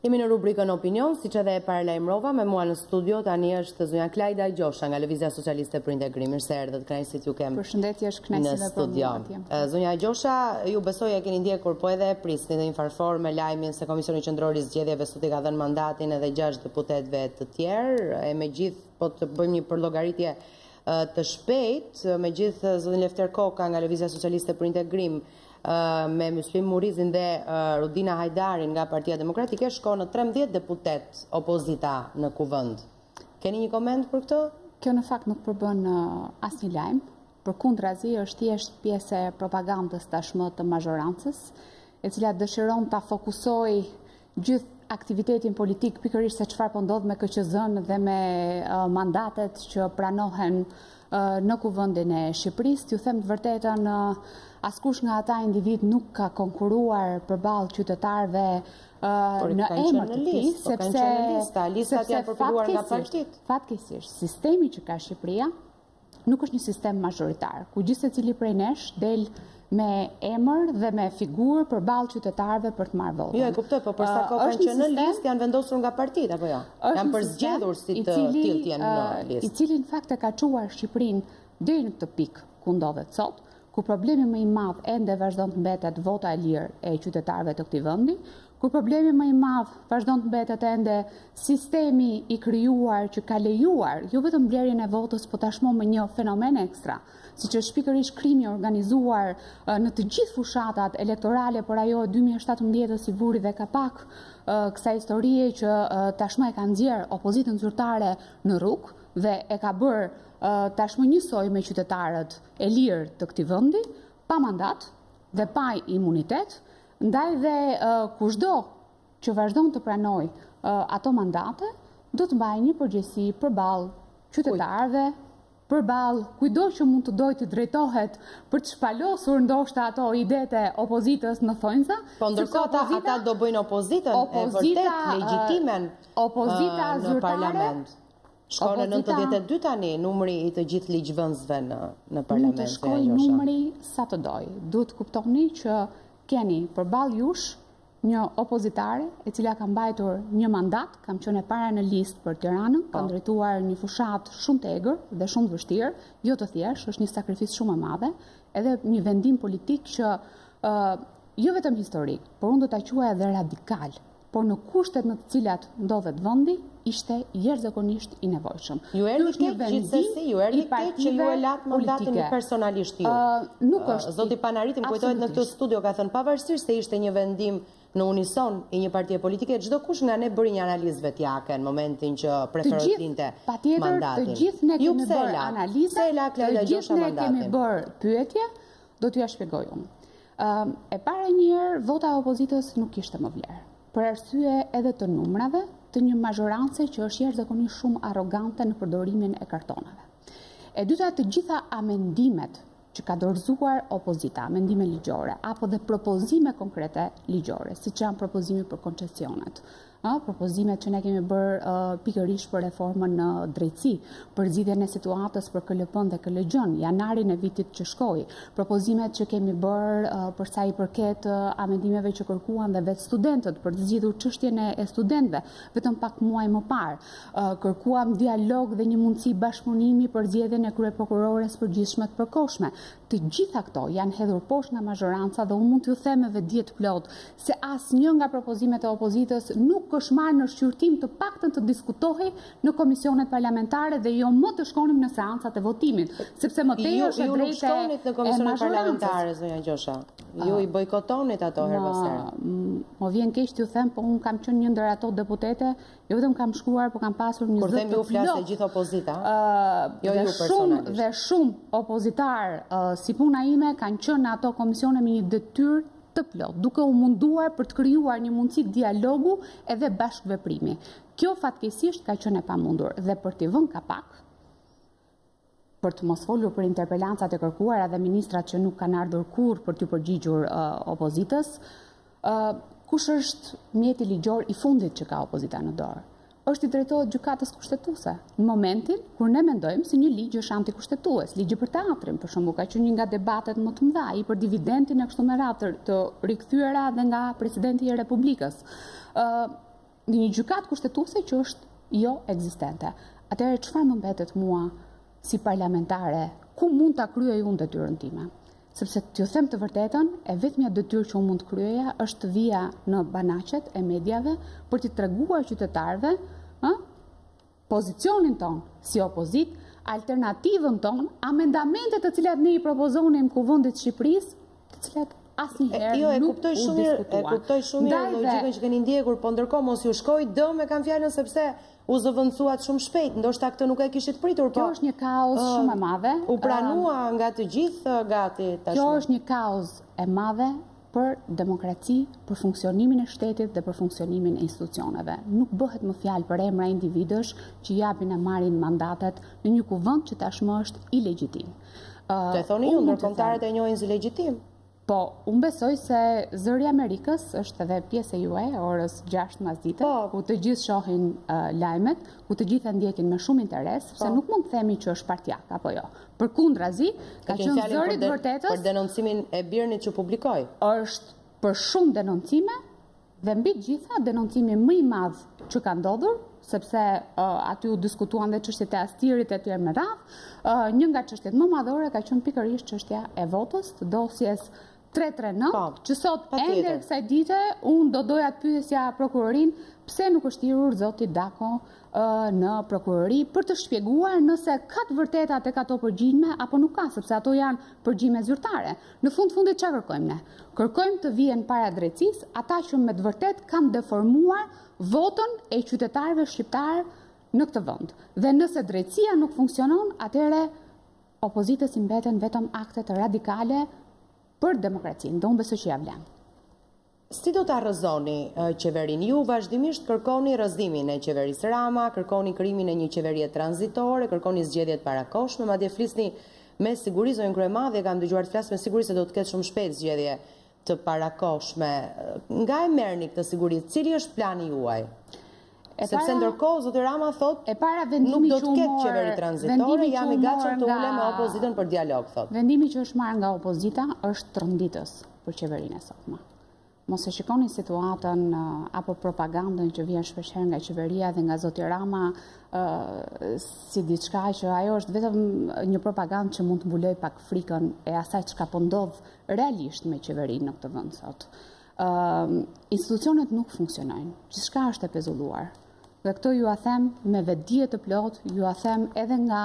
Jemi në rubrikën opinion, siç edhe e paralajmërova me mua në studio, tani është zonja Klajda Gjosha nga Lëvizja Socialiste për Integrim. Mirë se erdhët, kënaqësi t'ju kem. Përshëndetje, është kënaqësi në studio. Zonja Gjosha, ju besoj e keni ndjekur, po edhe e prisni në një farë forme lajmin se Komisioni Qendror i Zgjedhjeve sot i ka dhënë mandatin edhe 6 deputetëve të tjerë, e me gjithë po të bëjmë një përllogaritje Të shpejtë, me gjithë zotin Lefter Koka nga Lëvizja Socialiste për Integrim, me Myslim Murrizin dhe Rudina Hajdarin nga Partia Demokratike, shkon në 13 deputetë opozita në kuvend. Keni një koment për këtë? Kjo në fakt nuk përbën asnjë lajm, përkundrazi është thjesht pjesë e propagandës tashmë të mazhorancës, e cila dëshiron ta fokusojë gjithë aktivitetin politik pikërisht se çfarë po ndodh me KQZ-n dhe me mandatet që pranohen në kuvendin e Shqipërisë. T'ju them të vërtetën, askush nga ata individë nuk ka konkurruar përballë qytetarëve në emër të tij, po sepse sepse fatkeqësisht, fatkeqësisht sistemi që ka Shqipëria nuk është një sistem mazhoritar, ku gjithsecili prej nesh del me emër dhe me figurë përballë qytetarve për të marrë votën. Jo, e kuptoj, po për sa kohë kanë që në listë janë vendosur nga partitë, apo jo? Janë përzgjedhur si të tillë të jenë në listë. I cili në fakt e ka çuar Shqipërinë deri në këtë pikë ku ndodhet sot, ku problemi më i madh ende vazhdon të mbetet vota e lirë e qytetarëve të këtij vendi, ku problemi më i madh vazhdon të mbetet ende sistemi i krijuar që ka lejuar jo vetëm blerjen e votës, por tashmë me një fenomen ekstra, siç është pikërisht krimi i organizuar në të gjithë fushatat elektorale, por ajo e 2017-s i vuri dhe kapak kësaj historie që tashmë e ka nxjerrë opozitën zyrtare në rrugë dhe e ka bërë tashmë njësoj me qytetarët e lirë të këtij vendi, pa mandat dhe pa imunitet, ndaj dhe kushdo që vazhdon të pranojë ato mandate, do të mbajë një përgjegjësi përballë qytetarëve përballë kujdo që mund të dojë t'i drejtohet për të shpalosur ndoshta ato idetë e opozitës në thonjza. Po ndërkohë ata do bëjnë opozitën opozita, e vërtetë legjitime opozita në parlament. Shkon në nëntëdhjetë e dy tani numri i të gjithë ligjvënësve në në parlament. Mund të shkojë numri sa të dojë. Duhet të kuptoni që keni përballë jush një opozitare e cila ka mbajtur një mandat, kam qenë e para në listë për Tiranën, kam po. drejtuar një fushatë shumë të egër dhe shumë të vështirë, jo të thjeshtë, është një sakrificë shumë e madhe, edhe një vendim politik që jo vetëm historik, por unë do ta quaj edhe radikal. por në kushtet në të cilat ndodhet vendi ishte jashtëzakonisht i nevojshëm. Ju erdhi është një vendim ju erdhi keq që ju e latë mandatin personalisht ju. Nuk është zoti Panariti më kujtohet në këtë studio ka thënë pavarësisht se ishte një vendim në unison i një partie politike, çdokush nga ne bëri një analizë vetjake në momentin që preferoi të linte mandatin. Të gjithë ne kemi bërë analizë, të gjithë ne kemi bërë pyetje, do t'jua shpjegoj unë. E para një herë, vota e opozitës nuk kishte më vlerë. Për arsye edhe të numrave, të një mazhorance që është jashtëzakonisht shumë arrogante në përdorimin e kartonëve. E dyta, të gjitha amendimet që ka dorëzuar opozita, amendime ligjore, apo dhe propozime konkrete ligjore, siç janë propozimi për koncesionet, a propozimet që ne kemi bërë uh, pikërisht për reformën në drejtësi, për zgjidhjen e situatës për KLP-n dhe KLGJ-n, janarin e vitit që shkoi, propozimet që kemi bërë uh, për sa i përket uh, amendimeve që kërkuan dhe vetë studentët për të zgjidhur çështjen e, e studentëve, vetëm pak muaj më parë, uh, kërkuam dialog dhe një mundësi bashkëpunimi për zgjedhjen e kryeprokurores së përgjithshme të përkohshme. Të gjitha këto janë hedhur poshtë nga mazhoranca dhe unë mund t'ju them me vetëdije të plotë se asnjë nga propozimet e opozitës nuk është marrë në shqyrtim të paktën të diskutohej në komisionet parlamentare dhe jo më të shkonim në seancat e votimit, sepse më tej është e drejtë. Ju nuk shkonit në komisionet parlamentare, zonja Gjosha. Ju ah. i bojkotonit ato herë pas herë. Më vjen keq t'ju them, po unë kam qenë një ndër ato deputete, jo vetëm kam shkuar, por kam pasur një zë të plotë. Kur themi ju flas gjithë opozita, ah, jo ju personalisht. Dhe shumë dhe shumë opozitarë ah, si puna ime kanë qenë në ato komisione me një detyrë të plotë, duke u munduar për të krijuar një mundësi dialogu edhe bashkëveprimi. Kjo fatkeqësisht ka qenë e pamundur dhe për t'i vënë kapak për të mos folur për interpelancat e kërkuara dhe ministrat që nuk kanë ardhur kurrë për t'iu përgjigjur uh, opozitës, uh, kush është mjeti ligjor i fundit që ka opozita në dorë? është t'i drejtohet gjykatës kushtetuese. Në momentin kur ne mendojmë se një ligj është antikushtetues, ligji për teatrin, për shembull, ka qenë një nga debatet më të mëdha, ai për dividendin e kështu me radhë të rikthyera dhe nga presidenti i Republikës. ë Në një gjykatë kushtetuese që është jo ekzistente. Atëherë çfarë më mbetet mua si parlamentare, ku mund ta kryej unë detyrën time? Sepse t'ju them të vërtetën, e vetmja detyrë që unë mund të kryeja është të vija në banakët e mediave për t'i treguar qytetarëve, ë, pozicionin tonë si opozitë, alternativën tonë, amendamentet të cilat ne i propozonim Kuvendit të Shqipërisë, të cilat asnjëherë jo, e kuptoj shumë mirë, e kuptoj shumë mirë logjikën që keni ndjekur, po ndërkohë mos ju shkoi dëm e kam fjalën sepse u zëvendësuat shumë shpejt, ndoshta këtë nuk e kishit pritur, po. Kjo është një kaos shumë e madhe. U pranua nga të gjithë gati tashmë. Kjo është një kaos e madhe për demokraci, për funksionimin e shtetit dhe për funksionimin e institucioneve. Nuk bëhet më fjalë për emra individësh që japin e marrin mandatet në një kuvend që tashmë është ilegjitim. Të thoni ju, ndërkombëtarët e njohin si legjitim. Po, unë besoj se Zëri i Amerikës është edhe pjesë e juaj, orës 6 masdite, po. ku të gjithë shohin lajmet, ku të gjithë e ndjekin me shumë interes, se po. nuk mund të themi që është partiak, apo jo. Përkundrazi, ka qenë zëri i të vërtetës... Për denoncimin e BIRN-it që publikoi. është për shumë denoncime, Dhe mbi të gjitha, denoncimi më i madh që ka ndodhur, sepse aty u diskutuan dhe çështjet e Astirit e të tjera me radhë, një nga çështjet më madhore ka qenë pikërisht çështja e votës, të dosjes 339, po, që sot ende kësaj dite, unë do doja të pyesja prokurorinë, pse nuk është thirrur zoti Dako në prokurori, për të shpjeguar nëse ka të vërteta tek ato përgjime, apo nuk ka, sepse ato janë përgjime zyrtare. Në fund fundit ça kërkojmë ne? Kërkojmë të vihen para drejtësisë ata që me të vërtetë kanë deformuar votën e qytetarëve shqiptarë në këtë vend. Dhe nëse drejtësia nuk funksionon, atëherë opozitës i mbeten vetëm aktet radikale për demokracinë. Dhe unë besoj që ia vlen. Si do ta rrëzoni qeverinë? Ju vazhdimisht kërkoni rrëzimin e qeverisë Rama, kërkoni krijimin e një qeverie tranzitore, kërkoni zgjedhje të parakohshme, madje flisni me siguri, zonjën Kryemadhi e kam dëgjuar të flasë me siguri se do të ketë shumë shpejt zgjedhje të parakohshme. Nga e merrni këtë siguri? Cili është plani juaj? Sepse ndërkohë zoti Rama thotë, e para vendimi nuk do të ketë qeveri tranzitore, jam i gatshëm të ulem me opozitën për dialog, thotë. Vendimi që është marrë nga opozita është tronditës për qeverinë e sotme. Mos e shikoni situatën apo propagandën që vjen shpeshherë nga qeveria dhe nga zoti Rama si diçka që ajo është vetëm një propagandë që mund të mbulojë pak frikën e asaj çka po ndodh realisht me qeverinë në këtë vend sot. institucionet nuk funksionojnë, gjithçka është e pezulluar. Dhe këto jua them me vetëdije të plotë, jua them edhe nga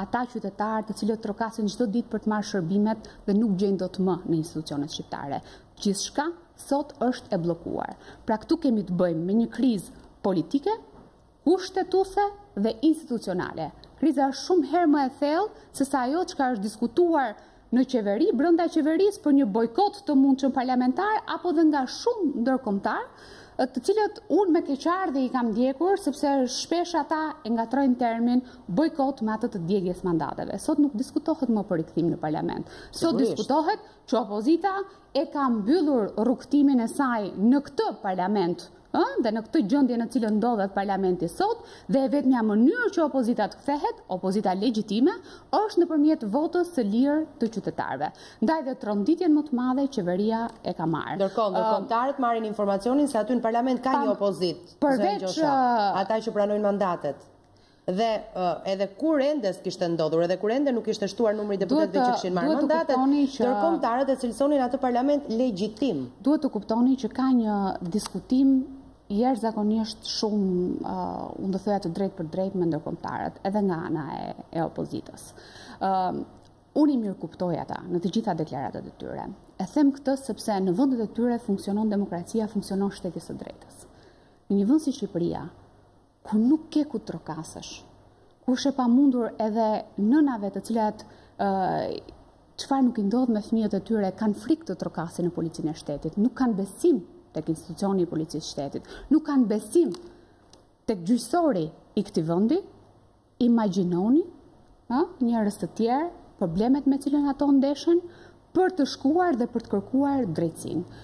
ata qytetarë të cilët trokasin çdo ditë për të marrë shërbimet dhe nuk gjejnë dot më në institucionet shqiptare. Gjithçka sot është e bllokuar. Pra këtu kemi të bëjmë me një krizë politike, kushtetuese dhe institucionale. Kriza është shumë herë më e thellë sesa ajo çka është diskutuar në qeveri, brenda qeverisë për një bojkot të mundshëm parlamentar apo dhe nga shumë ndërkombëtar, të cilët unë me keqardhje i kam ndjekur sepse shpesh ata e ngatërrojnë termin bojkot me atë të djegies së mandateve. Sot nuk diskutohet më për rikthim në parlament. Sot diskutohet që opozita e ka mbyllur rrugëtimin e saj në këtë parlament dhe në këtë gjendje në të cilën ndodhet parlamenti sot dhe e vetmja mënyrë që opozita të kthehet, opozita legjitime, është nëpërmjet votës së lirë të qytetarëve. Ndaj dhe tronditjen më të madhe qeveria e ka marrë. Ndërkohë, ndërkombëtarët marrin informacionin se aty në parlament ka një opozitë. Përveç... Ata që pranojnë mandatet. dhe uh, edhe kur ende s'kishte ndodhur, edhe kur ende nuk ishte shtuar numri i deputetëve që kishin marrë mandatet, që... ndërkombëtarët e cilësonin atë parlament legjitim. Duhet të kuptoni që ka një diskutim jashtëzakonisht shumë, uh, unë do thoja të drejtpërdrejtë me ndërkombëtarët, edhe nga ana e, e opozitës. Uh, unë i mirëkuptoj ata në të gjitha deklaratat e tyre. E them këtë sepse në vendet e tyre funksionon demokracia, funksionon shteti i së drejtës. Në një vend si Shqipëria, ku nuk ke ku të trokasësh, ku është e pamundur edhe nënave të cilat çfarë nuk i ndodh me fëmijët e tyre, kanë frikë të trokasin në policinë e shtetit, nuk kanë besim tek institucioni i policisë shtetit, nuk kanë besim tek gjyqësori i këtij vendi, Imagjinoni, ë, njerëz të tjerë, problemet me cilën ato ndeshen, për të shkuar dhe për të kërkuar drejtësinë.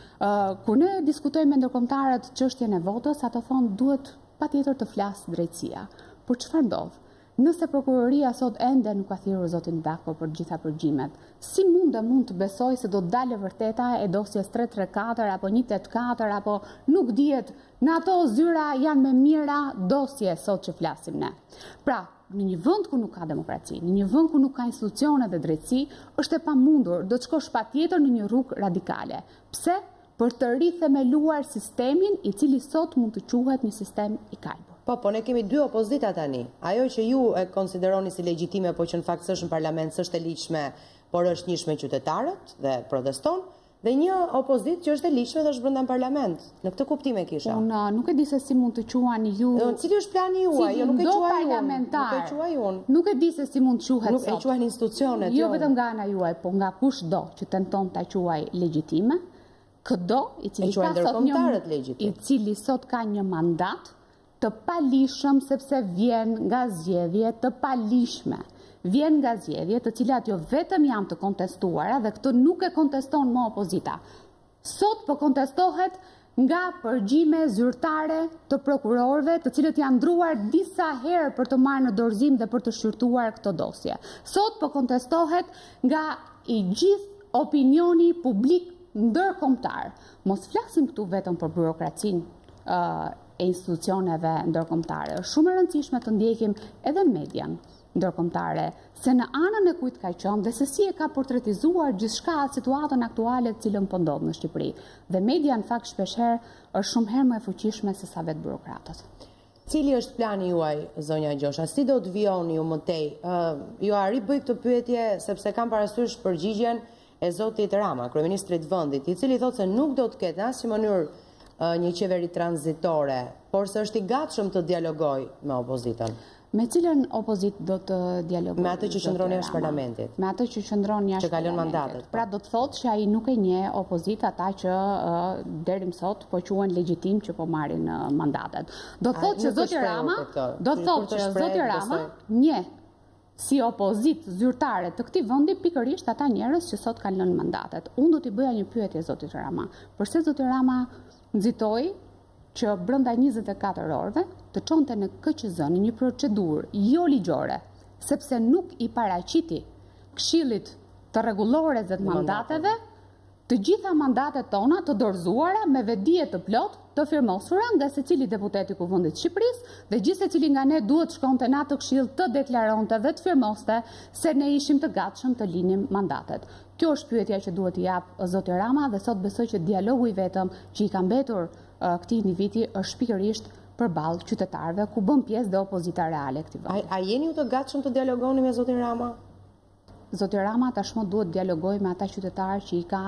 Kur ne diskutojmë me ndërkombëtarët çështjen e votës, ato thonë duhet patjetër të flasë drejtësia. Por çfarë ndodh? Nëse prokuroria sot ende nuk ka thirrur zotin Dako për të gjitha përgjimet, si mund dhe mund të besoj se do të dalë e vërteta e dosjes 334 apo 184 apo nuk dihet Në ato zyra janë me mijëra dosje sot që flasim ne. Pra, në një vend ku nuk ka demokraci, në një vend ku nuk ka institucione dhe drejtësi, është e pamundur, do të shkosh patjetër në një rrugë radikale. Pse? Për të rithemeluar sistemin i cili sot mund të quhet një sistem i kalbur. Po, po ne kemi dy opozita tani. Ajo që ju e konsideroni si legjitime, po që në fakt s'është në parlament, s'është e ligjshme, por është njësh me qytetarët dhe proteston, Dhe një opozitë që është e ligjshme dhe është brenda në parlament. Në këtë kuptim e kisha. Unë uh, nuk e di se si mund të quani ju. Dhe unë cili është plani juaj? Si jo, nuk e quaj parlamentar. Nuk e quaj unë. Nuk e di se si mund të quhet. Nuk e quajnë institucionet. Jo, jo vetëm nga ana juaj, po nga kushdo që tenton ta quajë legjitime. Këdo i cili sot ka një mandat të paligjshëm sepse vjen nga zgjedhje të paligjshme vjen nga zgjedhje të cilat jo vetëm janë të kontestuara dhe këtë nuk e konteston më opozita. Sot po kontestohet nga përgjime zyrtare të prokurorëve, të cilët janë ndërruar disa herë për të marrë në dorëzim dhe për të shqyrtuar këto dosje. Sot po kontestohet nga i gjithë opinioni publik ndërkombëtar. Mos flasim këtu vetëm për burokracinë e institucioneve ndërkombëtare. Është shumë e rëndësishme të ndjekim edhe median ndërkombëtare se në anën e kujt ka qenë dhe se si e ka portretizuar gjithçka situatën aktuale të cilën po ndodh në Shqipëri. Dhe media në fakt shpesh herë është shumë herë më e fuqishme se sa vetë burokratët. Cili është plani juaj, zonja Gjosha? Si do të vijoni ju më tej? Jua ribëj këtë pyetje sepse kam parasysh përgjigjen e zotit Rama, kryeministrit vendit, i cili thotë se nuk do të ketë në asnjë mënyrë një qeveri tranzitore, por se është i gatshëm të dialogojë me opozitën. Me cilën opozitë do të dialogojë? Me atë që qëndron jashtë parlamentit. Me atë që qëndron jashtë Që kalon mandatet. Po. Pra do të thotë që ai nuk e njeh opozitë ata që deri më sot po quhen legjitimë që po marrin mandatet. Do të thotë që zoti Rama, do të thotë që zoti Rama njeh si opozitë zyrtare të këtij vendi pikërisht ata njerëz që sot kanë lënë mandatet. Unë do t'i bëja një pyetje zotit Rama. Përse zoti Rama nxitoi që brenda 24 orëve të çonte në KQZ në një procedurë joligjore, sepse nuk i paraqiti Këshillit të Rregullores dhe të Mandateve Të gjitha mandatet tona të dorëzuara me vetëdije të plotë, të firmosura nga secili deputet i Kuvendit të Shqipërisë dhe gjithsecili nga ne duhet të shkonte në atë këshill të deklaronte dhe të firmoste se ne ishim të gatshëm të linim mandatet. Kjo është pyetja që duhet t'i japë zoti Rama dhe sot besoj që dialogu i vetëm që i ka mbetur këtij individi është pikërisht përballë qytetarëve ku bën pjesë dhe opozita reale e këtij vendi. A, a jeni ju të gatshëm të dialogoni me zotin Rama? Zoti Rama tashmë duhet dialogojë me ata qytetarë që i ka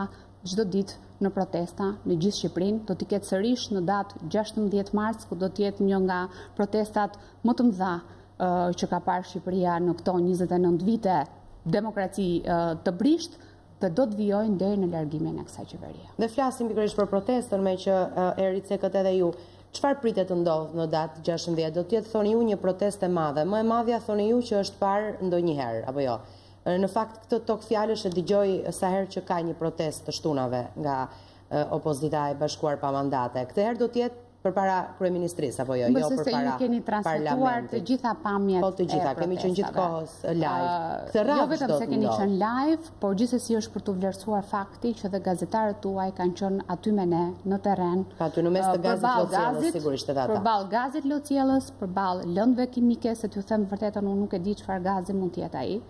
çdo ditë në protesta në gjithë Shqipërinë, do t'i ketë sërish në datë 16 mars, ku do të jetë një nga protestat më të mëdha që ka parë Shqipëria në këto 29 vite demokraci të brishtë, dhe do të vijojnë deri në largimin e kësaj qeverie. Dhe flasim pikërisht për protestën meqë e ricekët edhe ju. Çfarë pritet të ndodhë në datë gjashtëmbëdhjetë? Do të jetë thoni ju një protestë e madhe, më e madhja thoni ju që është parë ndonjëherë, apo jo? Në fakt këtë togfjalësh e dëgjoj sa herë që ka një protestë të shtunave nga opozita e bashkuar pa mandate. Këtë herë do të jetë përpara kryeministrisë apo jo, jo përpara parlamentit. keni transmetuar të gjitha pamjet e protestave. Po të gjitha, kemi qenë gjithë kohës live. Këtë radhë do të ndodhë. Jo vetëm se keni qenë live, por gjithsesi është për t'u vlerësuar fakti që dhe gazetarët tuaj kanë qenë aty me ne në terren. Pra aty në mes të gazit lotsjellës sigurisht edhe ata. Përballë gazit lotsjellës, përballë lëndëve kimike, se t'ju them vërtetën unë nuk e di çfarë gazi mund të jetë ai.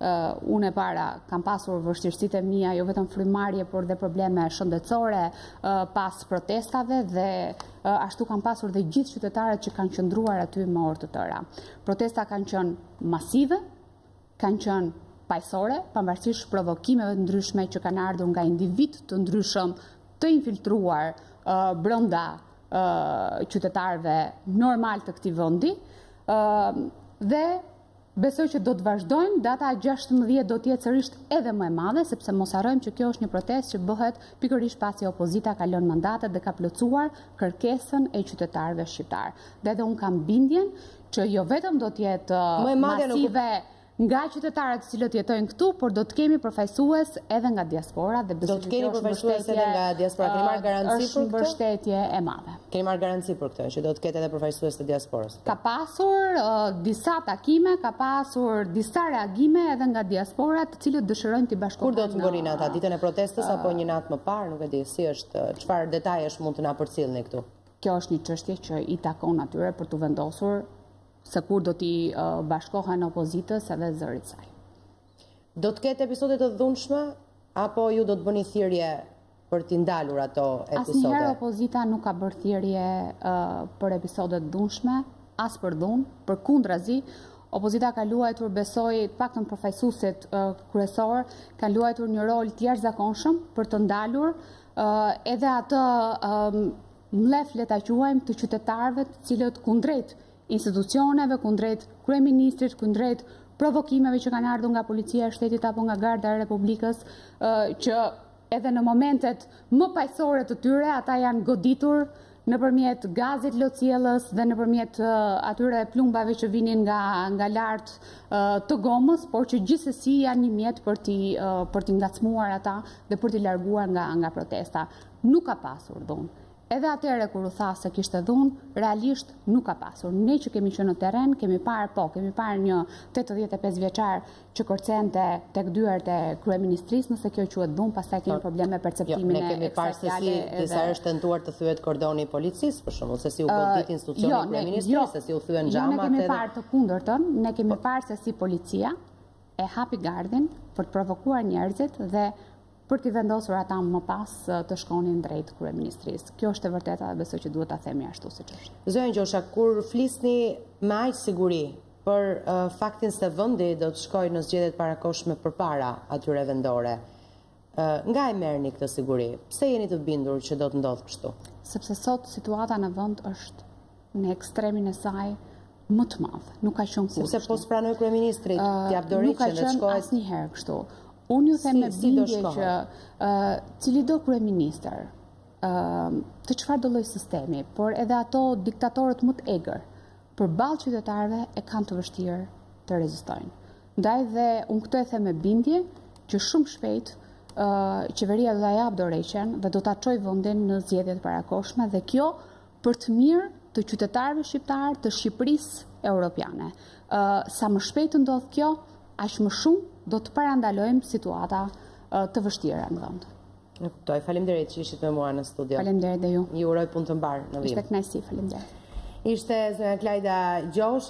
unë e para kam pasur vështirësitë e mia, jo vetëm frymëmarrje, por dhe probleme shëndetësore pas protestave dhe ashtu kanë pasur dhe gjithë qytetarët që kanë qëndruar aty me orë të tëra. Protesta kanë qenë masive, kanë qenë paqësore, pavarësisht provokimeve të ndryshme që kanë ardhur nga individë të ndryshëm të infiltruar uh, brenda uh, qytetarëve normalë të këtij vendi. Uh, dhe Besoj që do të vazhdojmë, data 16 do të jetë sërisht edhe më e madhe, sepse mos harrojmë që kjo është një protestë që bëhet pikërisht pasi opozita ka lënë mandatet dhe ka plotësuar kërkesën e qytetarëve shqiptarë. Dhe edhe unë kam bindjen që jo vetëm do të jetë masive nga qytetarët të cilët jetojnë këtu, por do të kemi përfaqësues edhe nga diaspora dhe besoj se kjo është përfaqësues edhe nga diaspora. Keni marrë garanci për këtë? Është mbështetje e madhe. Keni marrë garanci për këtë që do të ketë edhe përfaqësues të diasporës. Ka pasur disa takime, ka pasur disa reagime edhe nga diaspora, të cilët dëshirojnë të bashkohen. Kur do të mbërrijnë ata ditën e protestës apo një natë më parë, nuk e di si është, çfarë detajesh mund të na përcillni këtu? Kjo është një çështje që i takon atyre për të vendosur se kur do t'i bashkohen opozitës edhe zërit saj. Do të ketë episode të dhunshme apo ju do të bëni thirrje për t'i ndalur ato episode? Asnjëherë opozita nuk ka bërë thirrje uh, për episode të dhunshme, as për dhunë, përkundrazi, Opozita ka luajtur, besoj, të paktën përfaqësuesit uh, kryesorë, ka luajtur një rol të jashtëzakonshëm për të ndalur edhe atë mllef le ta quajmë të qytetarëve të cilët kundrejt institucioneve, kundrejt kryeministrit, kundrejt provokimeve që kanë ardhur nga policia e shtetit apo nga garda e Republikës, që edhe në momentet më paqësore të tyre ata janë goditur nëpërmjet gazit lotsjellës dhe nëpërmjet atyre plumbave që vinin nga nga lart të gomës, por që gjithsesi janë një mjet për t'i për t'i ngacmuar ata dhe për t'i larguar nga nga protesta. Nuk ka pasur dhunë. Edhe atëhere kur u tha se kishte dhunë, realisht nuk ka pasur. Ne që kemi qenë në terren, kemi parë po, kemi parë një 85 vjeçar që kërcente tek dyert e kryeministrisë, nëse kjo quhet dhunë, pastaj kemi po, problem me perceptimin jo, e kësaj fjale. Ne kemi parë se si disa është tentuar të thyhet kordoni i policisë, për shembull, se si u godit institucioni jo, i kryeministrisë, jo. se si u thyen xhamat. Jo, ne kemi parë të kundërtën, ne kemi po. parë se si policia e hapi gardhin për të provokuar njerëzit dhe për t'i vendosur ata më pas të shkonin drejt kryeministrisë. Kjo është e vërteta dhe besoj që duhet ta themi ashtu siç është. Zonja Gjosha, kur flisni me aq siguri për uh, faktin se vendi do të shkojë në zgjedhje të parakohshme përpara atyre vendore, uh, nga e merrni këtë siguri? Pse jeni të bindur që do të ndodhë kështu? Sepse sot situata në vend është në ekstremin e saj më të madh. Nuk ka qenë kurrë. Sepse po pranoi kryeministri nuk ka qenë asnjëherë kështu. Unë ju them me bindje që cilido kryeministër, të çfarëdo lloj sistemi, por edhe ato diktatorët më të egër, përballë qytetarëve e kanë të vështirë të rezistojnë. Ndaj dhe unë këtë e them me bindje që shumë shpejt qeveria do të japë dorëheqjen dhe do ta çojë vendin në zgjedhje të parakohshme dhe kjo për të mirë të qytetarëve shqiptarë të Shqipërisë europiane. Sa më shpejt të ndodhë kjo, aq më shumë do të parandalojmë situata të vështira në vend. E kuptoj, faleminderit që ishit me mua në studio. Faleminderit dhe ju. Ju uroj punë të mbarë në vijim. Ishte kënaqësi, faleminderit. Ishte zonja Klajda Gjosha.